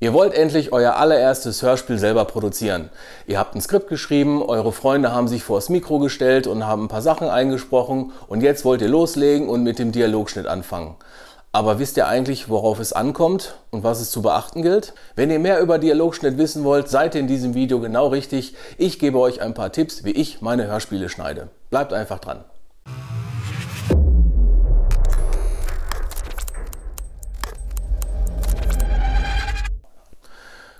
Ihr wollt endlich euer allererstes Hörspiel selber produzieren. Ihr habt ein Skript geschrieben, eure Freunde haben sich vors Mikro gestellt und haben ein paar Sachen eingesprochen und jetzt wollt ihr loslegen und mit dem Dialogschnitt anfangen. Aber wisst ihr eigentlich, worauf es ankommt und was es zu beachten gilt? Wenn ihr mehr über Dialogschnitt wissen wollt, seid ihr in diesem Video genau richtig. Ich gebe euch ein paar Tipps, wie ich meine Hörspiele schneide. Bleibt einfach dran.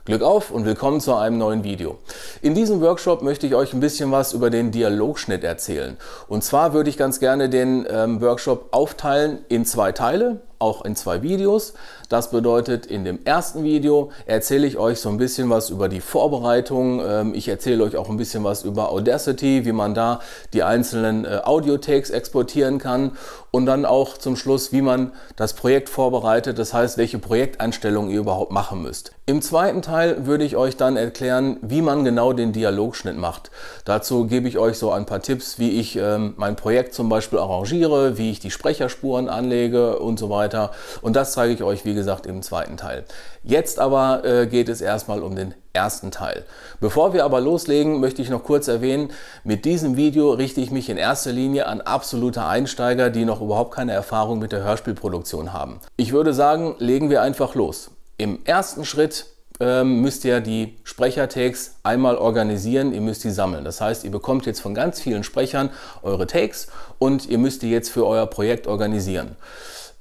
Glück auf und willkommen zu einem neuen Video. In diesem Workshop möchte ich euch ein bisschen was über den Dialogschnitt erzählen. Und zwar würde ich ganz gerne den ähm, Workshop aufteilen in zwei Teile auch in zwei Videos. Das bedeutet, in dem ersten Video erzähle ich euch so ein bisschen was über die Vorbereitung. Ähm, ich erzähle euch auch ein bisschen was über Audacity, wie man da die einzelnen äh, Audio-Takes exportieren kann und dann auch zum Schluss, wie man das Projekt vorbereitet, das heißt, welche Projekteinstellungen ihr überhaupt machen müsst. Im zweiten Teil würde ich euch dann erklären, wie man genau den Dialogschnitt macht. Dazu gebe ich euch so ein paar Tipps, wie ich ähm, mein Projekt zum Beispiel arrangiere, wie ich die Sprecherspuren anlege und so weiter weiter. Und das zeige ich euch, wie gesagt, im zweiten Teil. Jetzt aber äh, geht es erstmal um den ersten Teil. Bevor wir aber loslegen, möchte ich noch kurz erwähnen, mit diesem Video richte ich mich in erster Linie an absolute Einsteiger, die noch überhaupt keine Erfahrung mit der Hörspielproduktion haben. Ich würde sagen, legen wir einfach los. Im ersten Schritt ähm, müsst ihr die Sprechertakes einmal organisieren, ihr müsst die sammeln. Das heißt, ihr bekommt jetzt von ganz vielen Sprechern eure Takes und ihr müsst die jetzt für euer Projekt organisieren.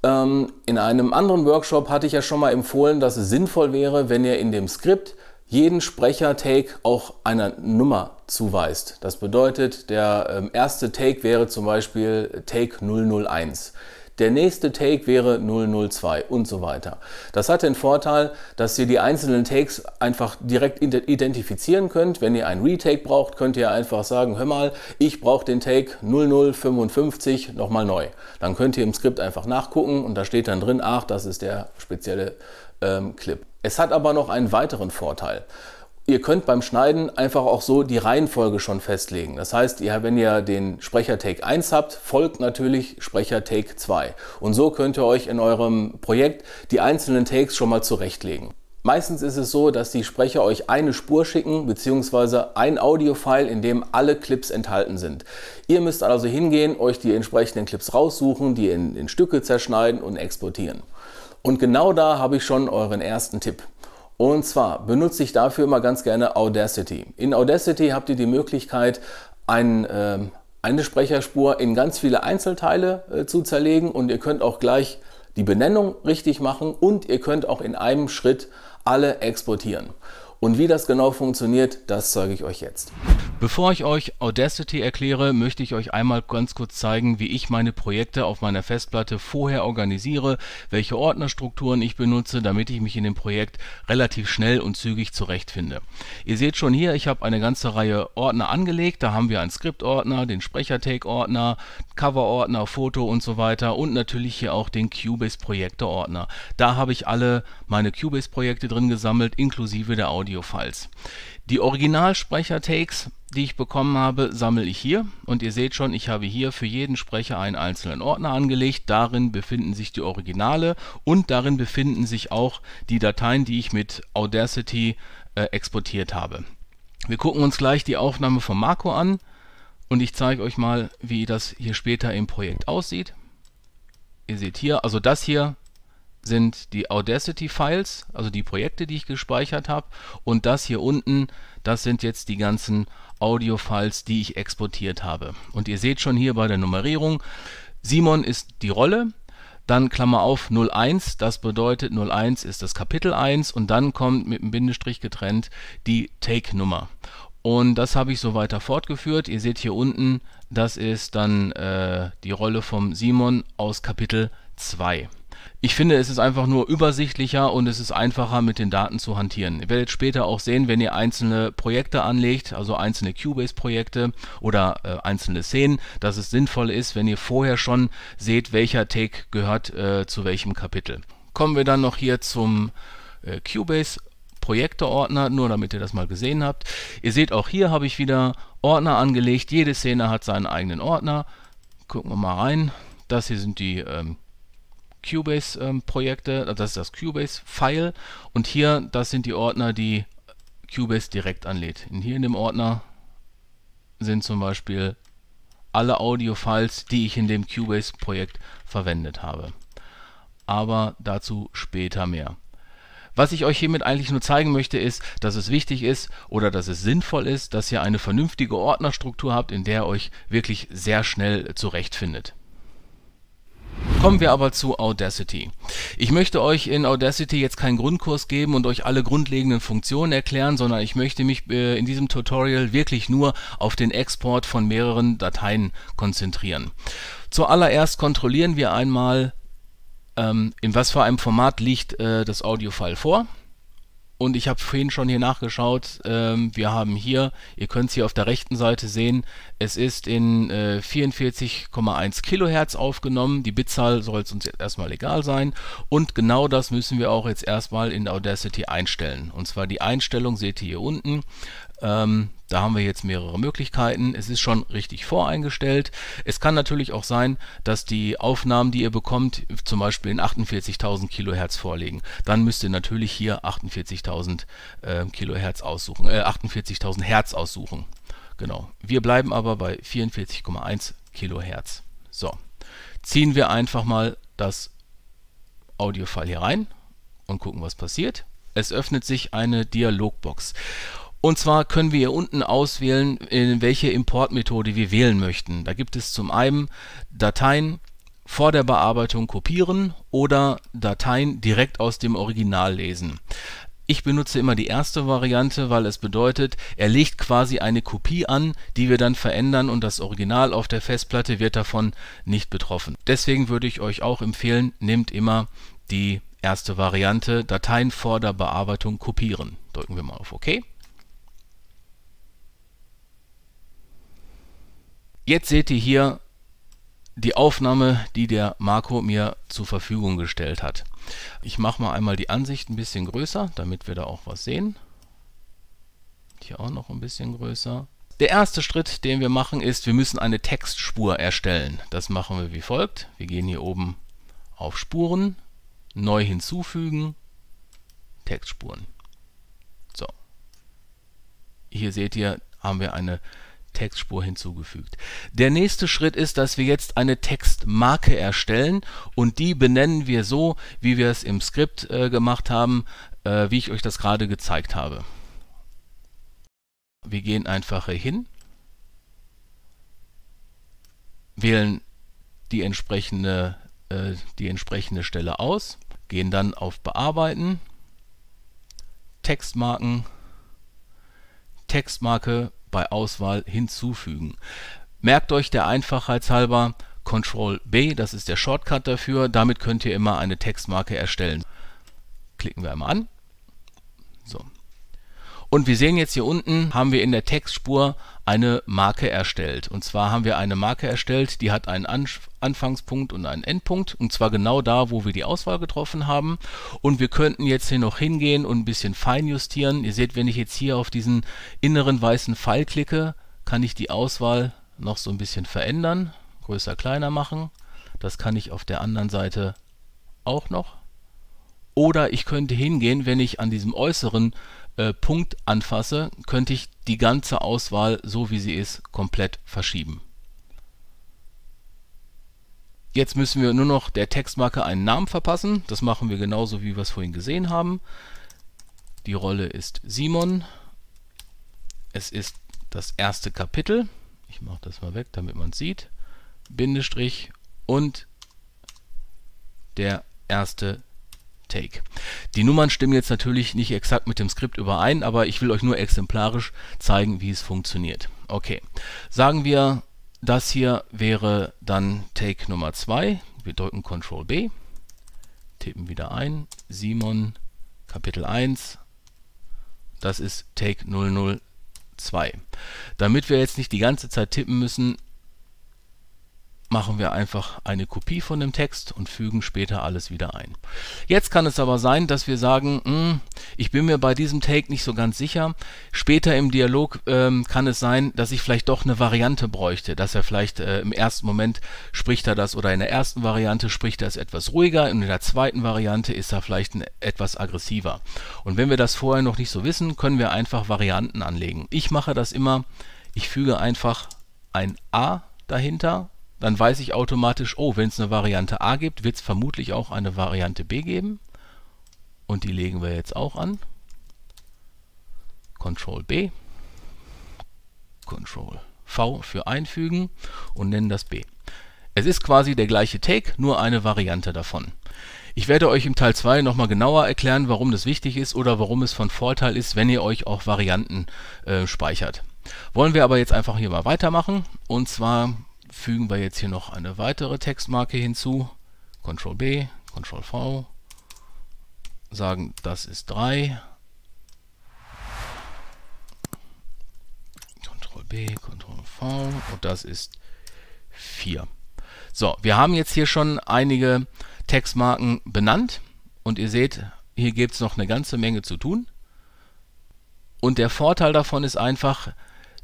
Ähm, in einem anderen Workshop hatte ich ja schon mal empfohlen, dass es sinnvoll wäre, wenn ihr in dem Skript jeden Sprecher-Take auch einer Nummer zuweist. Das bedeutet, der ähm, erste Take wäre zum Beispiel Take 001. Der nächste Take wäre 002 und so weiter. Das hat den Vorteil, dass ihr die einzelnen Takes einfach direkt identifizieren könnt. Wenn ihr einen Retake braucht, könnt ihr einfach sagen, hör mal, ich brauche den Take 0055 nochmal neu. Dann könnt ihr im Skript einfach nachgucken und da steht dann drin, ach, das ist der spezielle ähm, Clip. Es hat aber noch einen weiteren Vorteil. Ihr könnt beim Schneiden einfach auch so die Reihenfolge schon festlegen. Das heißt, ihr, wenn ihr den Sprecher Take 1 habt, folgt natürlich Sprecher Take 2. Und so könnt ihr euch in eurem Projekt die einzelnen Takes schon mal zurechtlegen. Meistens ist es so, dass die Sprecher euch eine Spur schicken bzw. ein Audiofile, in dem alle Clips enthalten sind. Ihr müsst also hingehen, euch die entsprechenden Clips raussuchen, die in, in Stücke zerschneiden und exportieren. Und genau da habe ich schon euren ersten Tipp. Und zwar benutze ich dafür immer ganz gerne Audacity. In Audacity habt ihr die Möglichkeit, ein, äh, eine Sprecherspur in ganz viele Einzelteile äh, zu zerlegen und ihr könnt auch gleich die Benennung richtig machen und ihr könnt auch in einem Schritt alle exportieren. Und wie das genau funktioniert, das zeige ich euch jetzt. Bevor ich euch Audacity erkläre, möchte ich euch einmal ganz kurz zeigen, wie ich meine Projekte auf meiner Festplatte vorher organisiere, welche Ordnerstrukturen ich benutze, damit ich mich in dem Projekt relativ schnell und zügig zurechtfinde. Ihr seht schon hier, ich habe eine ganze Reihe Ordner angelegt. Da haben wir einen Skriptordner, den Sprechertake-Ordner, Cover-Ordner, Foto und so weiter und natürlich hier auch den Cubase-Projekte-Ordner. Da habe ich alle meine Cubase-Projekte drin gesammelt, inklusive der Audio-Files. Die Originalsprecher-Takes, die ich bekommen habe, sammle ich hier und ihr seht schon, ich habe hier für jeden Sprecher einen einzelnen Ordner angelegt. Darin befinden sich die Originale und darin befinden sich auch die Dateien, die ich mit Audacity äh, exportiert habe. Wir gucken uns gleich die Aufnahme von Marco an und ich zeige euch mal, wie das hier später im Projekt aussieht. Ihr seht hier, also das hier sind die Audacity-Files, also die Projekte, die ich gespeichert habe. Und das hier unten, das sind jetzt die ganzen Audio-Files, die ich exportiert habe. Und ihr seht schon hier bei der Nummerierung, Simon ist die Rolle, dann Klammer auf 01, das bedeutet 01 ist das Kapitel 1 und dann kommt mit einem Bindestrich getrennt die Take-Nummer. Und das habe ich so weiter fortgeführt. Ihr seht hier unten, das ist dann äh, die Rolle vom Simon aus Kapitel 2. Ich finde, es ist einfach nur übersichtlicher und es ist einfacher mit den Daten zu hantieren. Ihr werdet später auch sehen, wenn ihr einzelne Projekte anlegt, also einzelne Cubase-Projekte oder äh, einzelne Szenen, dass es sinnvoll ist, wenn ihr vorher schon seht, welcher Take gehört äh, zu welchem Kapitel. Kommen wir dann noch hier zum äh, Cubase Projekte-Ordner, nur damit ihr das mal gesehen habt. Ihr seht, auch hier habe ich wieder Ordner angelegt. Jede Szene hat seinen eigenen Ordner. Gucken wir mal rein. Das hier sind die ähm, Cubase-Projekte, ähm, das ist das Cubase-File und hier, das sind die Ordner, die Cubase direkt anlädt. Und hier in dem Ordner sind zum Beispiel alle Audio-Files, die ich in dem Cubase-Projekt verwendet habe. Aber dazu später mehr. Was ich euch hiermit eigentlich nur zeigen möchte, ist, dass es wichtig ist oder dass es sinnvoll ist, dass ihr eine vernünftige Ordnerstruktur habt, in der ihr euch wirklich sehr schnell zurechtfindet. Kommen wir aber zu Audacity. Ich möchte euch in Audacity jetzt keinen Grundkurs geben und euch alle grundlegenden Funktionen erklären, sondern ich möchte mich äh, in diesem Tutorial wirklich nur auf den Export von mehreren Dateien konzentrieren. Zuallererst kontrollieren wir einmal, ähm, in was für einem Format liegt äh, das Audiofile vor. Und ich habe vorhin schon hier nachgeschaut. Ähm, wir haben hier, ihr könnt es hier auf der rechten Seite sehen, es ist in äh, 44,1 Kilohertz aufgenommen. Die Bitzahl soll es uns jetzt erstmal egal sein. Und genau das müssen wir auch jetzt erstmal in Audacity einstellen. Und zwar die Einstellung seht ihr hier unten. Ähm, da haben wir jetzt mehrere Möglichkeiten. Es ist schon richtig voreingestellt. Es kann natürlich auch sein, dass die Aufnahmen, die ihr bekommt, zum Beispiel in 48.000 Kilohertz vorliegen. Dann müsst ihr natürlich hier 48.000 äh, Kilohertz aussuchen, äh, 48.000 Hertz aussuchen. Genau. Wir bleiben aber bei 44,1 Kilohertz. So. Ziehen wir einfach mal das Audiofile hier rein und gucken, was passiert. Es öffnet sich eine Dialogbox. Und zwar können wir hier unten auswählen, in welche Importmethode wir wählen möchten. Da gibt es zum einen Dateien vor der Bearbeitung kopieren oder Dateien direkt aus dem Original lesen. Ich benutze immer die erste Variante, weil es bedeutet, er legt quasi eine Kopie an, die wir dann verändern und das Original auf der Festplatte wird davon nicht betroffen. Deswegen würde ich euch auch empfehlen, nehmt immer die erste Variante, Dateien vor der Bearbeitung kopieren. Drücken wir mal auf OK. Jetzt seht ihr hier die Aufnahme, die der Marco mir zur Verfügung gestellt hat. Ich mache mal einmal die Ansicht ein bisschen größer, damit wir da auch was sehen. Hier auch noch ein bisschen größer. Der erste Schritt, den wir machen, ist, wir müssen eine Textspur erstellen. Das machen wir wie folgt. Wir gehen hier oben auf Spuren, neu hinzufügen, Textspuren. So. Hier seht ihr, haben wir eine Textspur hinzugefügt. Der nächste Schritt ist, dass wir jetzt eine Textmarke erstellen und die benennen wir so, wie wir es im Skript äh, gemacht haben, äh, wie ich euch das gerade gezeigt habe. Wir gehen einfach hier hin, wählen die entsprechende, äh, die entsprechende Stelle aus, gehen dann auf Bearbeiten, Textmarken, Textmarke bei Auswahl hinzufügen. Merkt euch der Einfachheit halber Ctrl B, das ist der Shortcut dafür. Damit könnt ihr immer eine Textmarke erstellen. Klicken wir einmal an. Und wir sehen jetzt hier unten, haben wir in der Textspur eine Marke erstellt. Und zwar haben wir eine Marke erstellt, die hat einen Anfangspunkt und einen Endpunkt. Und zwar genau da, wo wir die Auswahl getroffen haben. Und wir könnten jetzt hier noch hingehen und ein bisschen fein justieren. Ihr seht, wenn ich jetzt hier auf diesen inneren weißen Pfeil klicke, kann ich die Auswahl noch so ein bisschen verändern. Größer, kleiner machen. Das kann ich auf der anderen Seite auch noch. Oder ich könnte hingehen, wenn ich an diesem äußeren äh, Punkt anfasse, könnte ich die ganze Auswahl, so wie sie ist, komplett verschieben. Jetzt müssen wir nur noch der Textmarke einen Namen verpassen. Das machen wir genauso, wie wir es vorhin gesehen haben. Die Rolle ist Simon. Es ist das erste Kapitel. Ich mache das mal weg, damit man es sieht. Bindestrich und der erste Take. Die Nummern stimmen jetzt natürlich nicht exakt mit dem Skript überein, aber ich will euch nur exemplarisch zeigen, wie es funktioniert. Okay, sagen wir, das hier wäre dann Take Nummer 2. Wir drücken Ctrl B, tippen wieder ein, Simon Kapitel 1, das ist Take 002. Damit wir jetzt nicht die ganze Zeit tippen müssen, machen wir einfach eine Kopie von dem Text und fügen später alles wieder ein. Jetzt kann es aber sein, dass wir sagen, hm, ich bin mir bei diesem Take nicht so ganz sicher. Später im Dialog ähm, kann es sein, dass ich vielleicht doch eine Variante bräuchte, dass er vielleicht äh, im ersten Moment spricht er das oder in der ersten Variante spricht er es etwas ruhiger in der zweiten Variante ist er vielleicht ein, etwas aggressiver. Und wenn wir das vorher noch nicht so wissen, können wir einfach Varianten anlegen. Ich mache das immer, ich füge einfach ein A dahinter dann weiß ich automatisch, oh, wenn es eine Variante A gibt, wird es vermutlich auch eine Variante B geben. Und die legen wir jetzt auch an. Ctrl B, Ctrl V für einfügen und nennen das B. Es ist quasi der gleiche Take, nur eine Variante davon. Ich werde euch im Teil 2 nochmal genauer erklären, warum das wichtig ist oder warum es von Vorteil ist, wenn ihr euch auch Varianten äh, speichert. Wollen wir aber jetzt einfach hier mal weitermachen. Und zwar fügen wir jetzt hier noch eine weitere Textmarke hinzu. Ctrl B, Ctrl V. Sagen, das ist 3. Ctrl B, Ctrl V und das ist 4. So, wir haben jetzt hier schon einige Textmarken benannt und ihr seht, hier gibt es noch eine ganze Menge zu tun. Und der Vorteil davon ist einfach,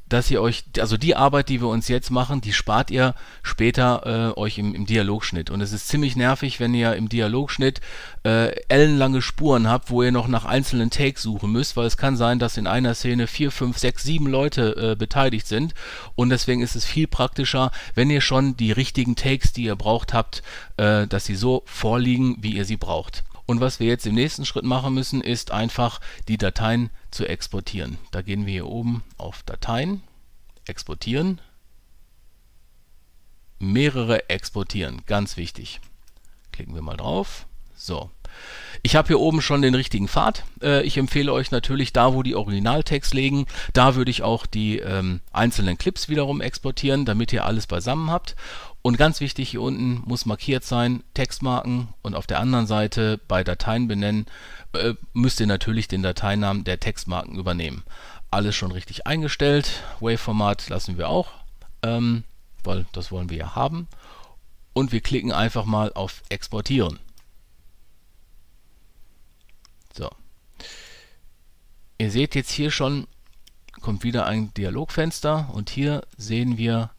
dass ihr euch, also die Arbeit, die wir uns jetzt machen, die spart ihr später äh, euch im, im, Dialogschnitt. Und es ist ziemlich nervig, wenn ihr im Dialogschnitt äh, ellenlange Spuren habt, wo ihr noch nach einzelnen Takes suchen müsst, weil es kann sein, dass in einer Szene vier, fünf, sechs, sieben Leute äh, beteiligt sind. Und deswegen ist es viel praktischer, wenn ihr schon die richtigen Takes, die ihr braucht habt, äh, dass sie so vorliegen, wie ihr sie braucht. Und was wir jetzt im nächsten Schritt machen müssen, ist einfach die Dateien zu exportieren. Da gehen wir hier oben auf Dateien, exportieren, mehrere exportieren, ganz wichtig. Klicken wir mal drauf. So. Ich habe hier oben schon den richtigen Pfad. Äh, ich empfehle euch natürlich da, wo die Originaltext liegen, da würde ich auch die ähm, einzelnen Clips wiederum exportieren, damit ihr alles beisammen habt. Und ganz wichtig, hier unten muss markiert sein, Textmarken und auf der anderen Seite bei Dateien benennen, äh, müsst ihr natürlich den Dateinamen der Textmarken übernehmen. Alles schon richtig eingestellt. Waveformat lassen wir auch, ähm, weil das wollen wir ja haben. Und wir klicken einfach mal auf Exportieren. So. Ihr seht jetzt hier schon, kommt wieder ein Dialogfenster und hier sehen wir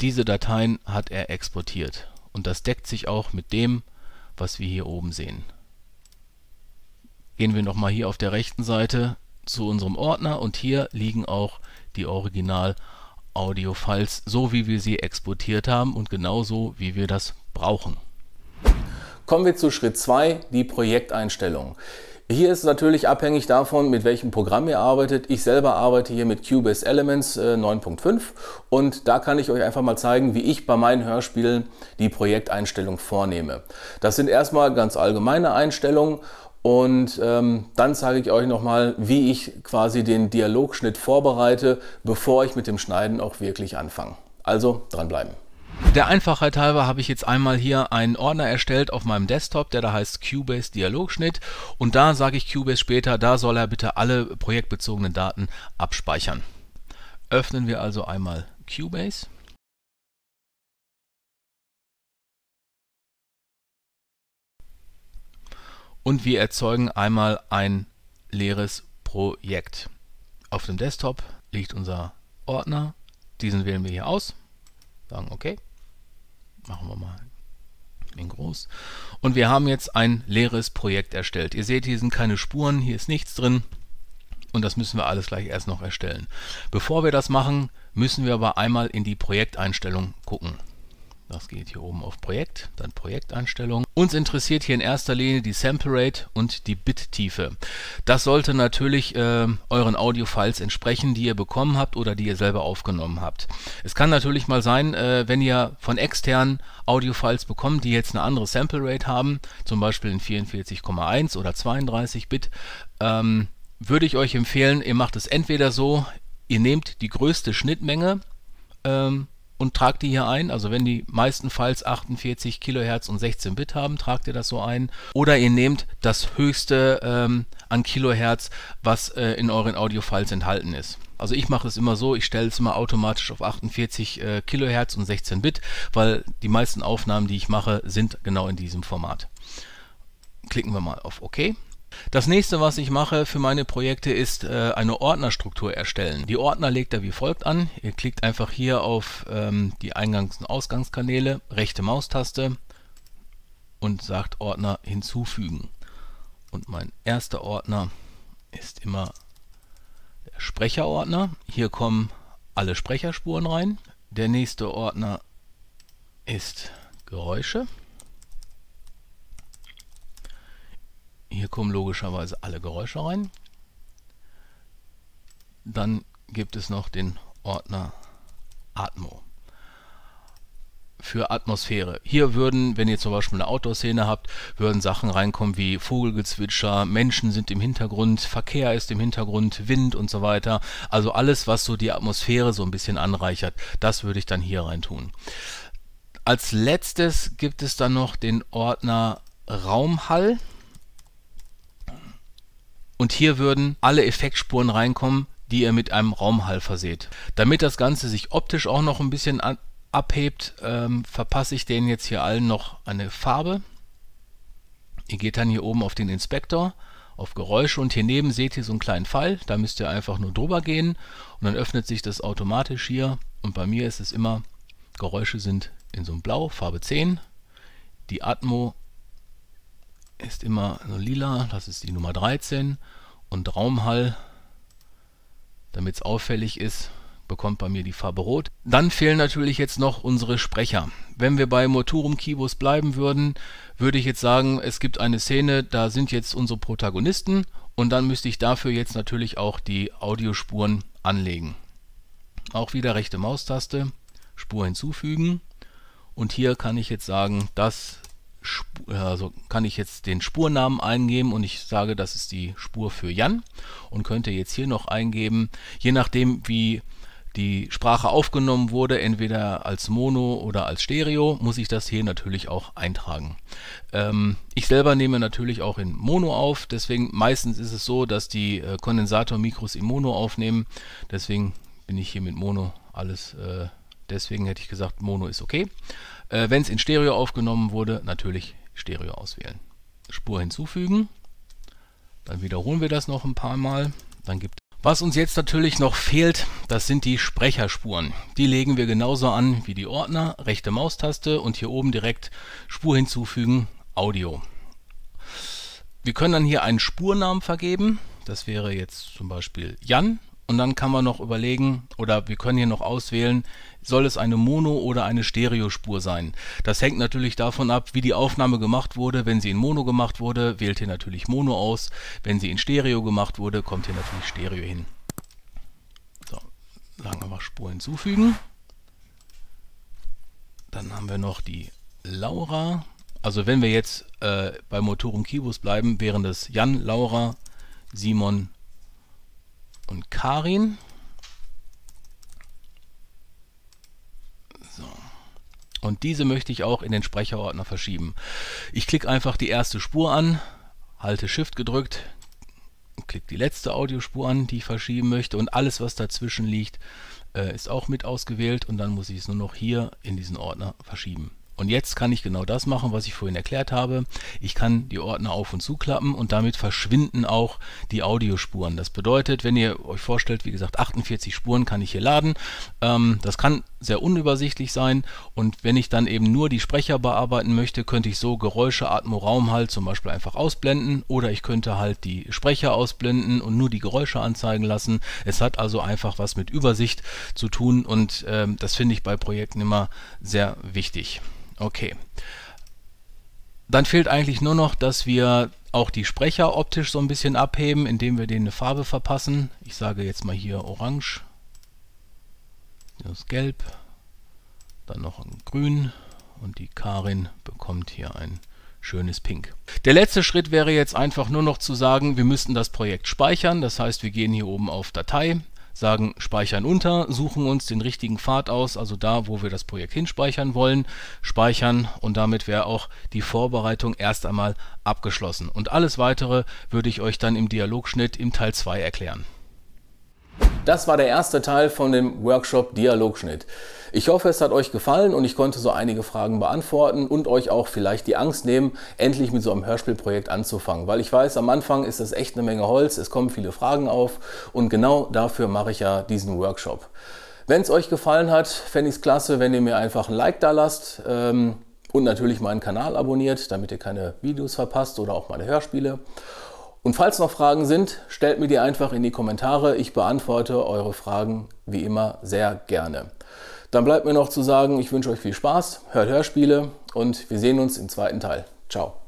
diese Dateien hat er exportiert und das deckt sich auch mit dem, was wir hier oben sehen. Gehen wir nochmal hier auf der rechten Seite zu unserem Ordner und hier liegen auch die Original Audio-Files, so wie wir sie exportiert haben und genauso wie wir das brauchen. Kommen wir zu Schritt 2, die Projekteinstellung. Hier ist natürlich abhängig davon, mit welchem Programm ihr arbeitet. Ich selber arbeite hier mit Cubase Elements äh, 9.5 und da kann ich euch einfach mal zeigen, wie ich bei meinen Hörspielen die Projekteinstellung vornehme. Das sind erstmal ganz allgemeine Einstellungen und ähm, dann zeige ich euch nochmal, wie ich quasi den Dialogschnitt vorbereite, bevor ich mit dem Schneiden auch wirklich anfange. Also dranbleiben. Der Einfachheit halber habe ich jetzt einmal hier einen Ordner erstellt auf meinem Desktop, der da heißt Cubase Dialogschnitt und da sage ich Cubase später, da soll er bitte alle projektbezogenen Daten abspeichern. Öffnen wir also einmal Cubase. Und wir erzeugen einmal ein leeres Projekt. Auf dem Desktop liegt unser Ordner, diesen wählen wir hier aus Sagen okay. Machen wir mal in groß. Und wir haben jetzt ein leeres Projekt erstellt. Ihr seht, hier sind keine Spuren, hier ist nichts drin. Und das müssen wir alles gleich erst noch erstellen. Bevor wir das machen, müssen wir aber einmal in die Projekteinstellung gucken. Das geht hier oben auf Projekt, dann Projekteinstellungen. Uns interessiert hier in erster Linie die Sample Rate und die Bittiefe. Das sollte natürlich äh, euren Audio-Files entsprechen, die ihr bekommen habt oder die ihr selber aufgenommen habt. Es kann natürlich mal sein, äh, wenn ihr von externen Audio-Files bekommt, die jetzt eine andere Sample Rate haben, zum Beispiel in 44,1 oder 32 Bit, ähm, würde ich euch empfehlen, ihr macht es entweder so, ihr nehmt die größte Schnittmenge, ähm, und tragt die hier ein. Also wenn die meisten Files 48 Kilohertz und 16 Bit haben, tragt ihr das so ein. Oder ihr nehmt das höchste ähm, an Kilohertz, was äh, in euren Audiofiles enthalten ist. Also ich mache es immer so, ich stelle es immer automatisch auf 48 äh, Kilohertz und 16 Bit, weil die meisten Aufnahmen, die ich mache, sind genau in diesem Format. Klicken wir mal auf OK. Das nächste, was ich mache für meine Projekte, ist äh, eine Ordnerstruktur erstellen. Die Ordner legt er wie folgt an. Ihr klickt einfach hier auf ähm, die Eingangs- und Ausgangskanäle, rechte Maustaste und sagt Ordner hinzufügen. Und mein erster Ordner ist immer der Sprecherordner. Hier kommen alle Sprecherspuren rein. Der nächste Ordner ist Geräusche. Hier kommen logischerweise alle Geräusche rein. Dann gibt es noch den Ordner Atmo für Atmosphäre. Hier würden, wenn ihr zum Beispiel eine Outdoor-Szene habt, würden Sachen reinkommen wie Vogelgezwitscher, Menschen sind im Hintergrund, Verkehr ist im Hintergrund, Wind und so weiter. Also alles, was so die Atmosphäre so ein bisschen anreichert, das würde ich dann hier rein tun. Als letztes gibt es dann noch den Ordner Raumhall. Und hier würden alle Effektspuren reinkommen, die ihr mit einem Raumhall verseht. Damit das Ganze sich optisch auch noch ein bisschen abhebt, ähm, verpasse ich denen jetzt hier allen noch eine Farbe. Ihr geht dann hier oben auf den Inspektor, auf Geräusche und hier neben seht ihr so einen kleinen Pfeil. Da müsst ihr einfach nur drüber gehen und dann öffnet sich das automatisch hier. Und bei mir ist es immer, Geräusche sind in so einem Blau, Farbe 10. Die Atmo ist immer so lila, das ist die Nummer 13 und Raumhall, damit es auffällig ist, bekommt bei mir die Farbe Rot. Dann fehlen natürlich jetzt noch unsere Sprecher. Wenn wir bei Motorum Kibos bleiben würden, würde ich jetzt sagen, es gibt eine Szene, da sind jetzt unsere Protagonisten und dann müsste ich dafür jetzt natürlich auch die Audiospuren anlegen. Auch wieder rechte Maustaste, Spur hinzufügen und hier kann ich jetzt sagen, das also kann ich jetzt den Spurnamen eingeben und ich sage, das ist die Spur für Jan und könnte jetzt hier noch eingeben, je nachdem wie die Sprache aufgenommen wurde, entweder als Mono oder als Stereo, muss ich das hier natürlich auch eintragen. Ähm, ich selber nehme natürlich auch in Mono auf, deswegen meistens ist es so, dass die äh, Kondensatormikros in Mono aufnehmen, deswegen bin ich hier mit Mono alles, äh, deswegen hätte ich gesagt, Mono ist okay. Äh, Wenn es in Stereo aufgenommen wurde, natürlich Stereo auswählen. Spur hinzufügen. Dann wiederholen wir das noch ein paar Mal. Dann gibt was uns jetzt natürlich noch fehlt, das sind die Sprecherspuren. Die legen wir genauso an wie die Ordner, rechte Maustaste und hier oben direkt Spur hinzufügen, Audio. Wir können dann hier einen Spurnamen vergeben. Das wäre jetzt zum Beispiel Jan und dann kann man noch überlegen oder wir können hier noch auswählen, soll es eine Mono- oder eine Stereospur sein. Das hängt natürlich davon ab, wie die Aufnahme gemacht wurde. Wenn sie in Mono gemacht wurde, wählt ihr natürlich Mono aus. Wenn sie in Stereo gemacht wurde, kommt hier natürlich Stereo hin. So, sagen wir mal Spur hinzufügen. Dann haben wir noch die Laura. Also wenn wir jetzt äh, bei Motorum Kibus bleiben, wären das Jan, Laura, Simon, und Karin. So. Und diese möchte ich auch in den Sprecherordner verschieben. Ich klicke einfach die erste Spur an, halte Shift gedrückt, klicke die letzte Audiospur an, die ich verschieben möchte und alles, was dazwischen liegt, äh, ist auch mit ausgewählt und dann muss ich es nur noch hier in diesen Ordner verschieben. Und jetzt kann ich genau das machen, was ich vorhin erklärt habe. Ich kann die Ordner auf und zuklappen und damit verschwinden auch die Audiospuren. Das bedeutet, wenn ihr euch vorstellt, wie gesagt, 48 Spuren kann ich hier laden. Ähm, das kann sehr unübersichtlich sein und wenn ich dann eben nur die Sprecher bearbeiten möchte, könnte ich so Geräusche, Atmo, Raum halt zum Beispiel einfach ausblenden oder ich könnte halt die Sprecher ausblenden und nur die Geräusche anzeigen lassen. Es hat also einfach was mit Übersicht zu tun und ähm, das finde ich bei Projekten immer sehr wichtig. Okay. Dann fehlt eigentlich nur noch, dass wir auch die Sprecher optisch so ein bisschen abheben, indem wir denen eine Farbe verpassen. Ich sage jetzt mal hier orange, das gelb, dann noch ein grün und die Karin bekommt hier ein schönes Pink. Der letzte Schritt wäre jetzt einfach nur noch zu sagen, wir müssten das Projekt speichern. Das heißt, wir gehen hier oben auf Datei, sagen Speichern unter, suchen uns den richtigen Pfad aus, also da, wo wir das Projekt hinspeichern wollen, speichern und damit wäre auch die Vorbereitung erst einmal abgeschlossen. Und alles weitere würde ich euch dann im Dialogschnitt im Teil 2 erklären. Das war der erste Teil von dem Workshop Dialogschnitt. Ich hoffe, es hat euch gefallen und ich konnte so einige Fragen beantworten und euch auch vielleicht die Angst nehmen, endlich mit so einem Hörspielprojekt anzufangen. Weil ich weiß, am Anfang ist das echt eine Menge Holz, es kommen viele Fragen auf und genau dafür mache ich ja diesen Workshop. Wenn es euch gefallen hat, fände ich es klasse, wenn ihr mir einfach ein Like da lasst ähm, und natürlich meinen Kanal abonniert, damit ihr keine Videos verpasst oder auch meine Hörspiele. Und falls noch Fragen sind, stellt mir die einfach in die Kommentare. Ich beantworte eure Fragen wie immer sehr gerne. Dann bleibt mir noch zu sagen, ich wünsche euch viel Spaß, hört Hörspiele und wir sehen uns im zweiten Teil. Ciao.